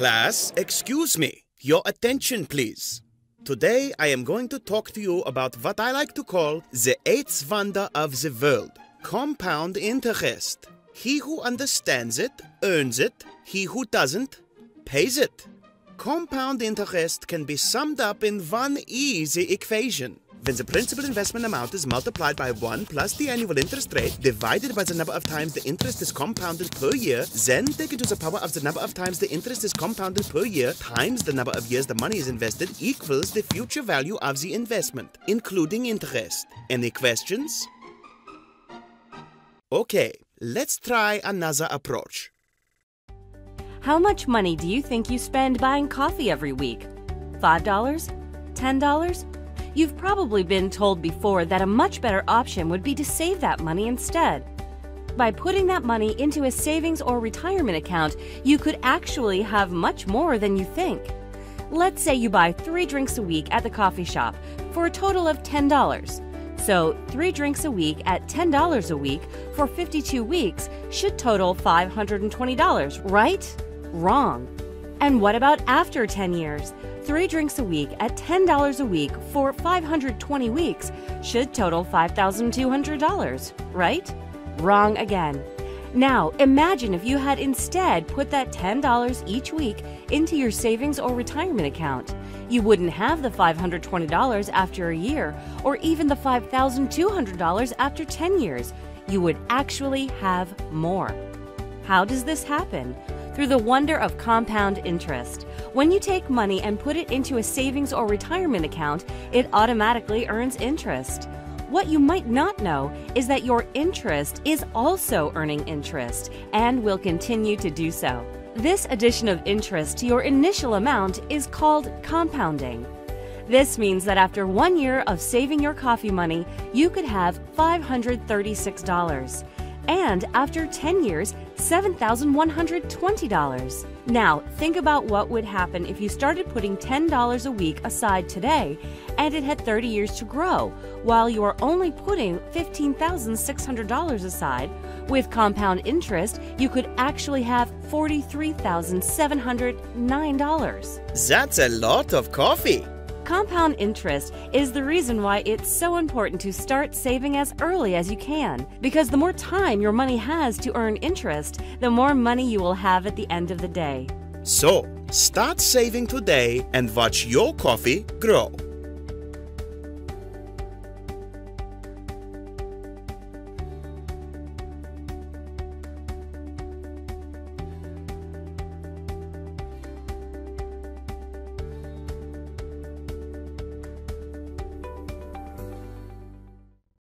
Class, excuse me. Your attention, please. Today I am going to talk to you about what I like to call the eighth wonder of the world compound interest. He who understands it earns it, he who doesn't pays it. Compound interest can be summed up in one easy equation. When the principal investment amount is multiplied by 1 plus the annual interest rate divided by the number of times the interest is compounded per year, then taken to the power of the number of times the interest is compounded per year times the number of years the money is invested equals the future value of the investment, including interest. Any questions? Okay, let's try another approach. How much money do you think you spend buying coffee every week? $5? $10? You've probably been told before that a much better option would be to save that money instead. By putting that money into a savings or retirement account, you could actually have much more than you think. Let's say you buy three drinks a week at the coffee shop for a total of $10. So, three drinks a week at $10 a week for 52 weeks should total $520, right? Wrong. And what about after 10 years? Three drinks a week at $10 a week for 520 weeks should total $5,200, right? Wrong again. Now, imagine if you had instead put that $10 each week into your savings or retirement account. You wouldn't have the $520 after a year or even the $5,200 after 10 years. You would actually have more. How does this happen? Through the wonder of compound interest. When you take money and put it into a savings or retirement account, it automatically earns interest. What you might not know is that your interest is also earning interest and will continue to do so. This addition of interest to your initial amount is called compounding. This means that after one year of saving your coffee money, you could have $536 and after 10 years, $7,120. Now, think about what would happen if you started putting $10 a week aside today and it had 30 years to grow, while you are only putting $15,600 aside. With compound interest, you could actually have $43,709. That's a lot of coffee. Compound interest is the reason why it's so important to start saving as early as you can. Because the more time your money has to earn interest, the more money you will have at the end of the day. So, start saving today and watch your coffee grow.